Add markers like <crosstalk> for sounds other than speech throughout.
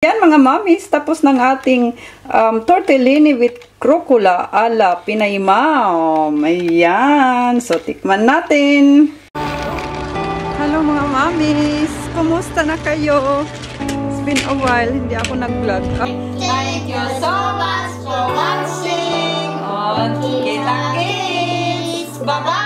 Yan mga mamis, tapos ng ating um, tortellini with crocula ala pinaymaw. Ayan, so tikman natin. Hello mga mamis, kumusta na kayo? It's been a while, hindi ako nag-vlog. Thank you so much for watching. On Kita-kits. Bye-bye.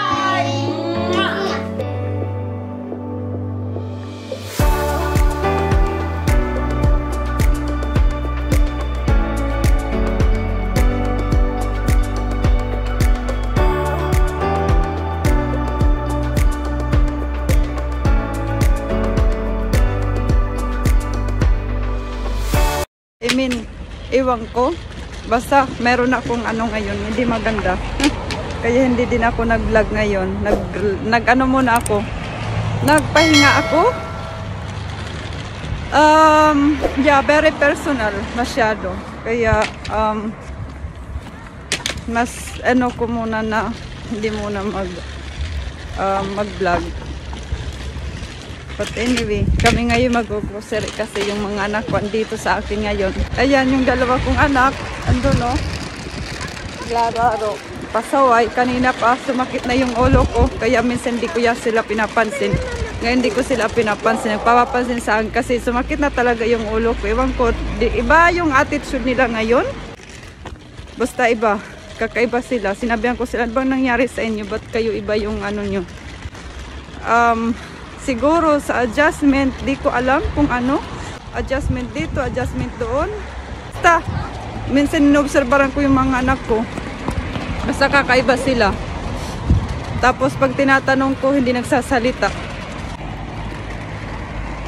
Iwan ko. Basta meron akong ano ngayon, hindi maganda. <laughs> Kaya hindi din ako nag-vlog ngayon. Nag, nag ano muna ako. Nagpahinga ako. Um, yeah, very personal masyado. Kaya um, mas ano ko muna na hindi muna mag um, mag-vlog. But anyway, kami ngayon mag-grocery kasi yung mga anak ko andito sa akin ngayon. Ayan yung dalawa kong anak. Ando no? Lararo. Pasaway. Kanina pa sumakit na yung ulo ko. Kaya minsan hindi ko ya sila pinapansin. Ngayon hindi ko sila pinapansin. Nagpapapansin sa akin kasi sumakit na talaga yung ulo ko. Ewan ko, di, iba yung attitude nila ngayon. Basta iba. Kakaiba sila. Sinabihan ko sila, bang nangyari sa inyo? Ba't kayo iba yung ano nyo? Um, siguro sa adjustment, di ko alam kung ano. Adjustment dito, adjustment doon. Basta, minsan inobserbaran ko yung mga anak ko. Basta kakaiba sila. Tapos pag tinatanong ko, hindi nagsasalita.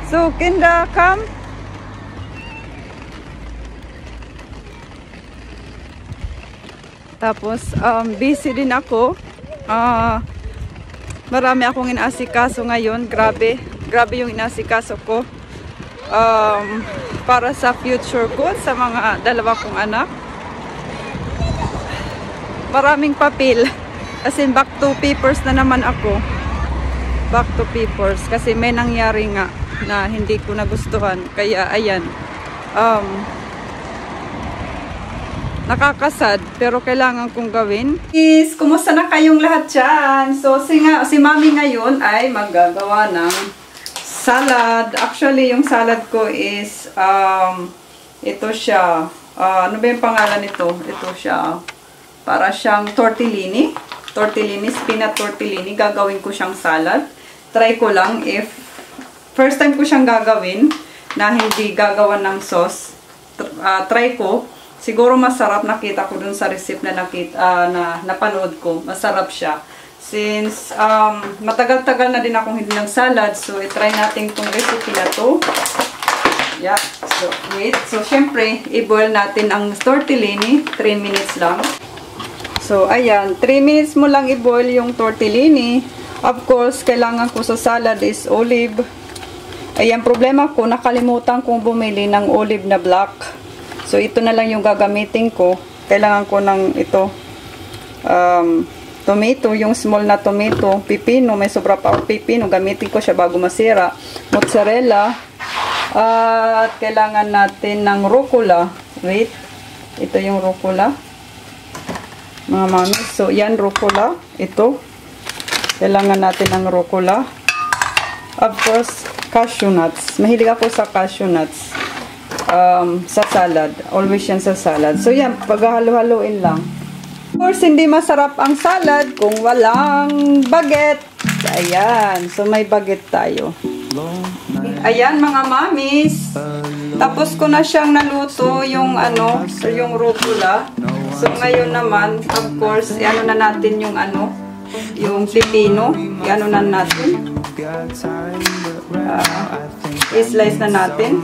So, Kinda, come. Tapos, um, busy din ako. Ah, marami akong inaasikaso ngayon. Grabe. Grabe yung inaasikaso ko. Um, para sa future ko sa mga dalawa kong anak. Maraming papel. As in, back to papers na naman ako. Back to papers. Kasi may nangyari nga na hindi ko nagustuhan. Kaya, ayan. Um, nakakasad pero kailangan kong gawin. Is, kumusta na kayong lahat dyan? So, si, nga, si mami ngayon ay maggagawa ng salad. Actually, yung salad ko is, um, ito siya. Uh, ano ba yung pangalan nito? Ito siya. Para siyang tortellini. Tortellini, spinach tortellini. Gagawin ko siyang salad. Try ko lang if first time ko siyang gagawin na hindi gagawa ng sauce. Uh, try ko siguro masarap nakita ko dun sa recipe na nakita uh, na napanood ko. Masarap siya. Since um, matagal-tagal na din akong hindi ng salad, so i-try natin tong recipe na to. Yeah. So, wait. So, syempre, i-boil natin ang tortellini. 3 minutes lang. So, ayan. 3 minutes mo lang i-boil yung tortellini. Of course, kailangan ko sa salad is olive. Ayan, problema ko, nakalimutan kong bumili ng olive na black. So, ito na lang yung gagamitin ko. Kailangan ko ng ito. Um, tomato, yung small na tomato. Pipino, may sobra pa ako pipino. Gamitin ko siya bago masira. Mozzarella. Uh, at kailangan natin ng rucola. Wait. Ito yung rucola. Mga mami. So, yan rucola. Ito. Kailangan natin ng rucola. Of course, cashew nuts. Mahilig ako sa cashew nuts um, sa salad. Always yan sa salad. So yan, paghahalo-haloin lang. Of course, hindi masarap ang salad kung walang baget. Ayan. So may baget tayo. Ayan mga mamis. Tapos ko na siyang naluto yung ano, yung rubula. So ngayon naman, of course, ano na natin yung ano, yung pipino. Ano na natin. Uh, i-slice na natin.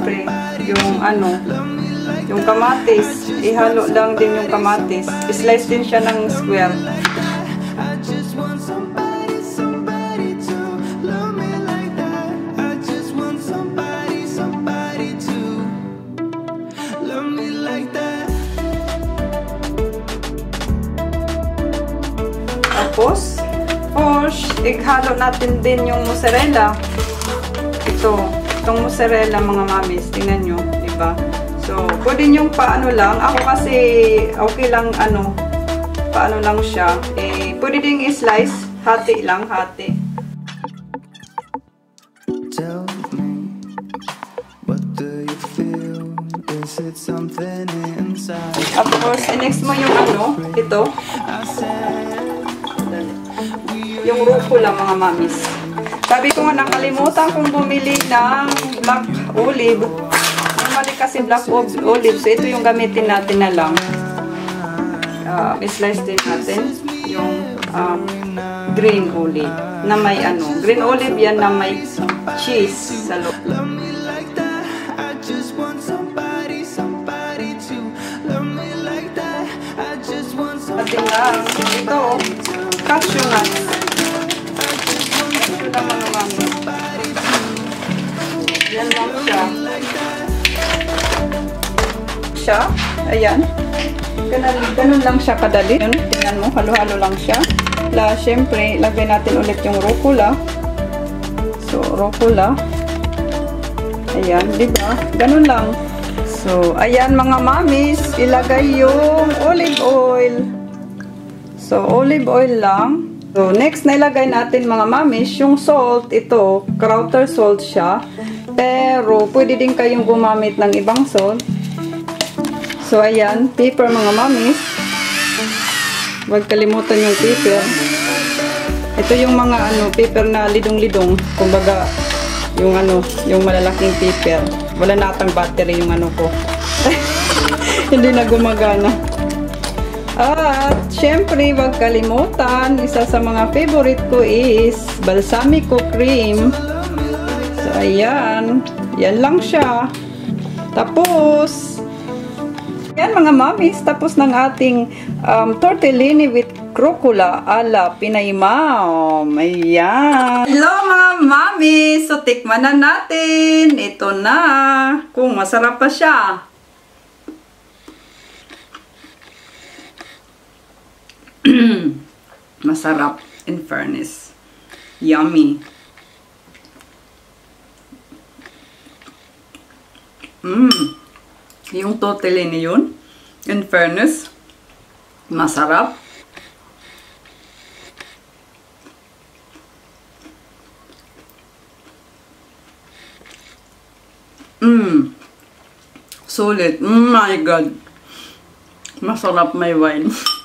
syempre, yung ano, yung kamatis. Ihalo lang din yung kamatis. Slice din siya ng square. Tapos, push, ighalo natin din yung mozzarella. Ito itong mozzarella mga mamis, tingnan nyo, di ba? So, pwede yung paano lang. Ako kasi, okay lang ano, paano lang siya. Eh, pwede din i-slice, hati lang, hati. Tell me, what do you feel? Is it something inside? Tapos, i-next mo yung ano, ito, yung rucola mga mamis. Sabi ko nga nakalimutan kong bumili ng black olive. Normally kasi black olive. So ito yung gamitin natin na lang. Uh, slice din natin yung um, green olive na may ano. Green olive yan na may cheese sa loob. Ito, cashew nuts. Lang mga mamis. Yan lang siya. Siya. Ayan. Ganun, ganun lang siya kadali. Yun, tingnan mo, halo-halo lang siya. La, syempre, lagay natin ulit yung rucola. So, rucola. Ayan, di ba? Ganun lang. So, ayan mga mamis, ilagay yung olive oil. So, olive oil lang. So, next na ilagay natin mga mamis, yung salt, ito, Crowther salt siya. Pero, pwede din kayong gumamit ng ibang salt. So, ayan, pepper mga mamis. Huwag kalimutan yung pepper. Ito yung mga ano, pepper na lidong-lidong. Kumbaga, yung ano, yung malalaking pepper. Wala na atang battery yung ano ko. <laughs> Hindi na gumagana. At, syempre, wag kalimutan, isa sa mga favorite ko is balsamico cream. So, ayan. Yan lang siya. Tapos, yan mga mamis, tapos ng ating um, tortellini with crocula ala Pinay Mom. Ayan. Hello mga mamis! So, tikman na natin. Ito na. Kung masarap pa siya. <clears throat> Masarap, in fairness. Yummy. Mmm. Yung tortellini yun, in fairness, masarap. Mmm. Sulit. Mm, my God. Masarap may wine. <laughs>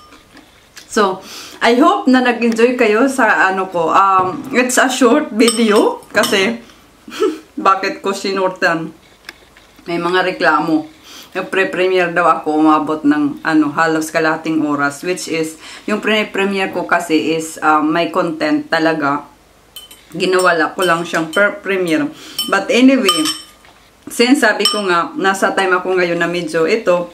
So, I hope na nag-enjoy kayo sa ano ko. Um, it's a short video kasi <laughs> bakit ko sinortan. May mga reklamo. Yung pre-premiere daw ako umabot ng ano, halos kalating oras which is yung pre-premiere ko kasi is um, may content talaga. Ginawala ko lang siyang per premiere. But anyway, since sabi ko nga nasa time ako ngayon na medyo ito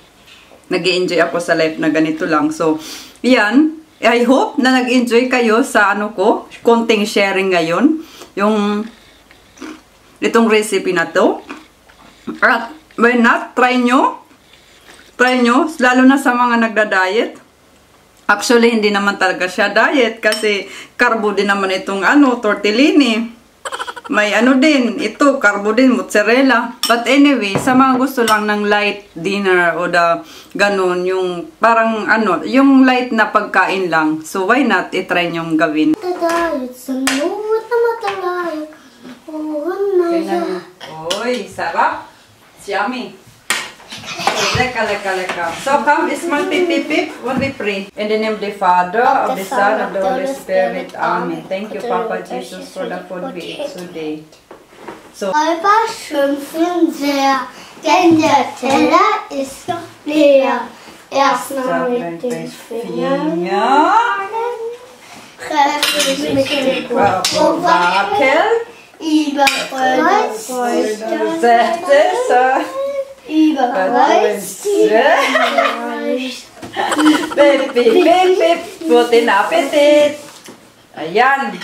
nag enjoy ako sa life na ganito lang. So, yan. I hope na nag-enjoy kayo sa ano ko, konting sharing ngayon. Yung itong recipe na to. At why not? Try nyo. Try nyo. Lalo na sa mga nagda-diet. Actually, hindi naman talaga siya diet kasi carbo din naman itong ano, tortellini. May ano din, ito, carbo din, mozzarella. But anyway, sa mga gusto lang ng light dinner o the ganun, yung parang ano, yung light na pagkain lang. So why not, itry nyong gawin. Matagayat sa nuwat na Tingnan mo. Uy, sarap. It's yummy. Leka, leka, leka. So come, small pip, pip, pip, when we pray. In the name of the Father, of the Son, of the Holy Spirit. Amen. Thank you, Papa Jesus, for the food we ate today. So, Räuber schimpfen sehr, denn der Teller ist noch leer. Erstmal mit den Fingern treffe ich mit dem Kopf Wackel. über Kreuz, Sätze, so. über Kreuz, Pip, pip, pip, pip. Guten Appetit. Ayan.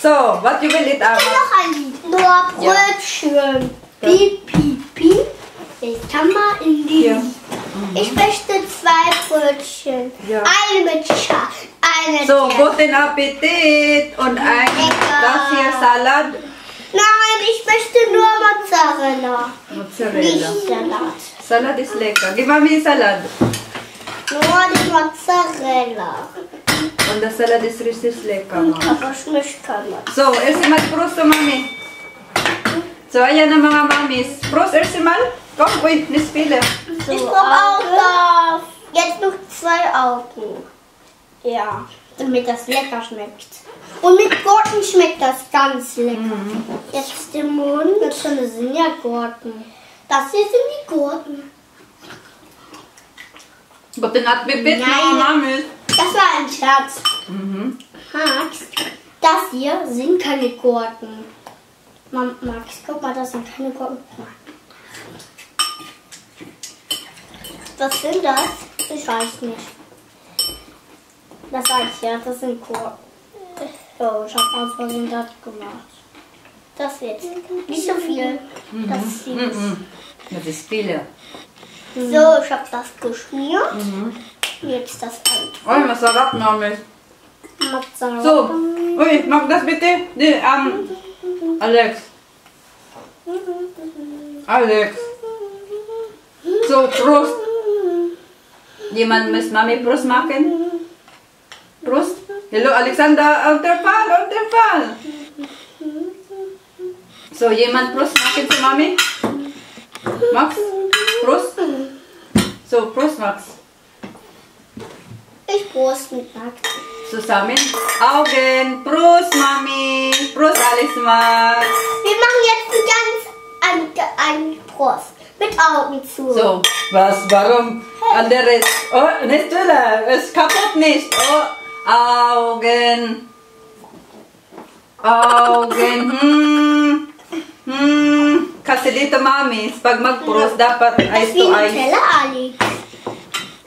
So, what you will eat, Ama? noch ein Lied. Nur Brötchen. Piep, piep, piep. Ich kann mal in die. Ja. Ich möchte zwei Brötchen. Ja. Eine mit Scha eine So, guten Appetit und ein, das hier Salat. Nein, ich möchte nur Mozzarella. Mozzarella. Nicht Salat. Salad ist lecker. Gib Mami Salad. Nur die Mozzarella. Und das Salad ist richtig lecker. Mama. Aber ich möchte. So, erst mal Prost, Mami. So, ayan na mga mamis. Prost, erst mal. Komm, uy, nicht viele. ich brauche auch das. Jetzt noch zwei Augen. Ja, damit das lecker schmeckt. Und mit Gurken schmeckt das ganz lecker. Jetzt der Mund. Das sind ja Gurken. Das hier sind die Gurken. Guten Appetit, Nein. mga mamis. Das war ein Scherz. Mhm. Max, das hier sind keine Gurken. Max, guck mal, das sind keine Gurken. Was sind das? Ich weiß nicht. Das weiß ich ja, das sind Gurken. Oh, ich habe aus Versehen das gemacht. Das jetzt. Nicht so viel. Das ist süß. Mhm. Das ist viele. So, ich habe das geschmiert. Jetzt das Uy, masarap, mamis. Mozzarella. So, uy, mag das bitte. Di, um, Alex. Alex. So, Prost. Jemand muss Mami Prost machen? Prost. Hello, Alexander. Unterfall, Unterfall. So, jemand Prost machen zu Mami? Max? Prost. So, Prost, Max. Ich Prost mit Max. Zusammen. Augen. Prost, Mami. Prost, Alex, Max. Wir machen jetzt ein ganz ein, ein Prost. Mit Augen zu. So, was, warum? Anderes. Oh, nicht Tülle. Es kaputt nicht. Oh, Augen. Augen. Hmm. Hmm. Kasi dito, Mami, pag mag-prost, dapat eyes to eyes. Alex.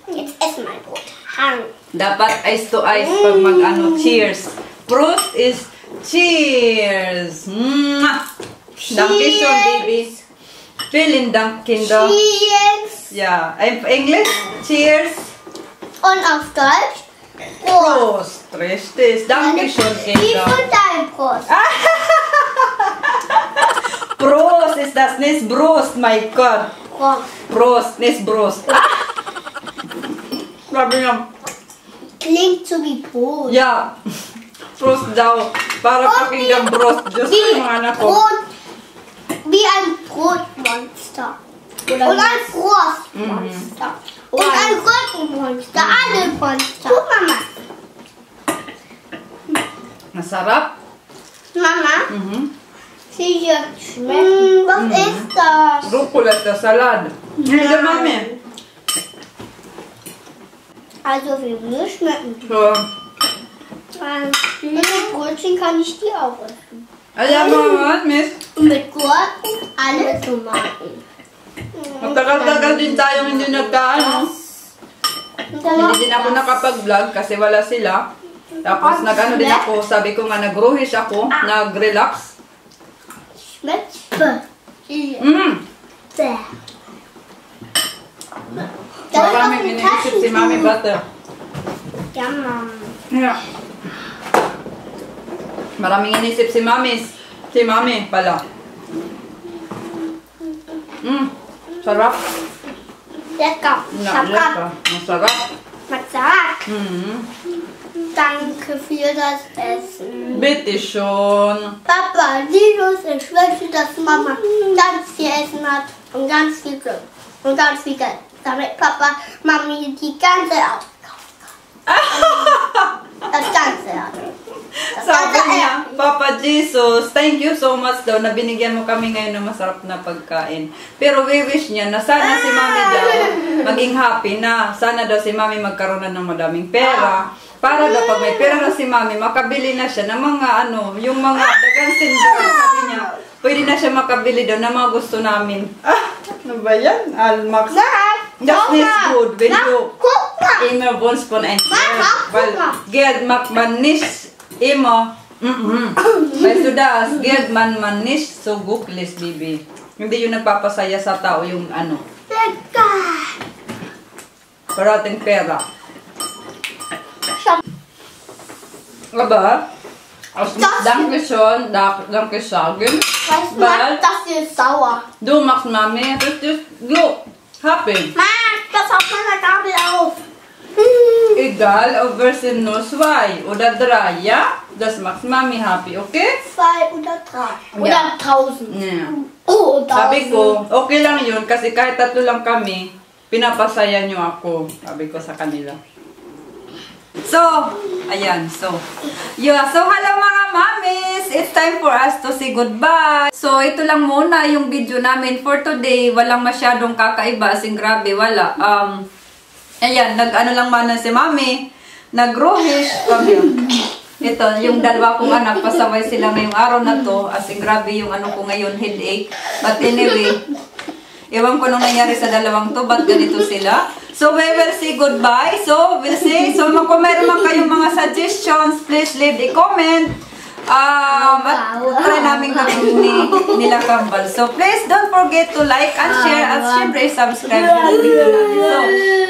Jetzt essen mein Brot. Hang. Dapat eyes to eyes pag mag-ano. Cheers. Prost is cheers. Mwah. Dankeschön, baby. Vielen Dank, Kinder. Cheers. Ja, in Englisch. Cheers. Und auf Deutsch? Prost. Prost. Richtig. Dankeschön, Kinder. von deinem Prost? Prost ist das nicht Brust, mein Gott. Prost. Prost, nicht Brust. Klingt so wie Brot. Ja. Prost daw. Para pakinggan Brust. Diyos ko Wie yung mga anak ko. Brot. Wie ein Brotmonster. Und ein Frostmonster. Und ein Rückenmonster. Alle Monster. Guck Mama. Masarap. Mama. Mhm. Sie schmecken. was ist das? Rucola sa salad. Hindi mami. Also wie mir schmecken. So, Ähm, Mit Brötchen kann ich die auch essen. alam mo mga miss, Und mit Gurken alle Tomaten. Matagal-tagal din tayong hindi nagkaano. Hindi din ako nakapag-vlog kasi wala sila. Tapos nag-ano din ako, sabi ko nga nag-ruhish ako, nag-relax. Mm. Da ist noch Maraming ein iniisip si Mami. Butter. Yeah. Maraming inisip si Mami. Si Mami pala. Mm. Sarap. Lecker. Na, Schapka. lecker. Masarap. Matzak. Mm. Danke für das Essen. Bitte schon. Papa, Linus, ich wünsche, dass Mama ganz viel Essen hat und ganz viel Glück und ganz viel Geld. Damit Papa Mami die ganze Aufgabe <laughs> Das ganze hat. Sabi niya, Ei. Papa Jesus, thank you so much daw na binigyan mo kami ngayon ng masarap na pagkain. Pero we wish niya na sana si Mami daw maging happy na. Sana daw si Mami magkaroon na ng madaming pera. Para daw pag may pera na si Mami, makabili na siya ng mga ano, yung mga dagang sindor. Sabi niya, pwede na siya makabili daw ng mga gusto namin. Ah, ano ba yan? Almax. Nein, Das guck ist mal. gut, wenn Na, Guck mal. immer Weil guck mal. Geld macht man nicht immer. Weißt du das? Geld man man nicht so glücklich, Bibi. Hindi yung nagpapasaya sa tao yung ano, Lecker. parating pera. Schau. Aber, aus Das- Dankeschön, da- danke sagen. Was macht das hier sauer? Du machst Mami, richtig du happy. Mach das auf meiner Gabel auf. Egal, sind nur zwei oder drei, ja? Das macht Mami happy, okay? Zwei oder drei. Oder Ja. tausend. Yeah. Oh, Sabi tausend. ko, okay lang yun kasi kahit tatlo lang kami, pinapasaya nyo ako. Sabi ko sa kanila. So, ayan, so. Yeah, so hello mga mamis! It's time for us to say goodbye. So, ito lang muna yung video namin for today. Walang masyadong kakaiba. Asing grabe, wala. Um, ayan, nag-ano lang mana si mami. Nag-rohish. Ito, yung dalawa kong anak, pasaway sila ngayong araw na to. As in, grabe yung ano ko ngayon, headache. But anyway, ewan ko nung nangyari sa dalawang to, ba't ganito sila? So, we will say goodbye. So, we'll say, so kung meron man kayong mga suggestions, please leave a comment. Um, at namin gawin ni, nila kambal. So, please don't forget to like and share at syempre subscribe sa video namin. So,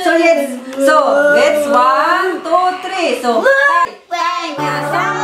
so yes, so, it's one, two, three. So, Bye, bye.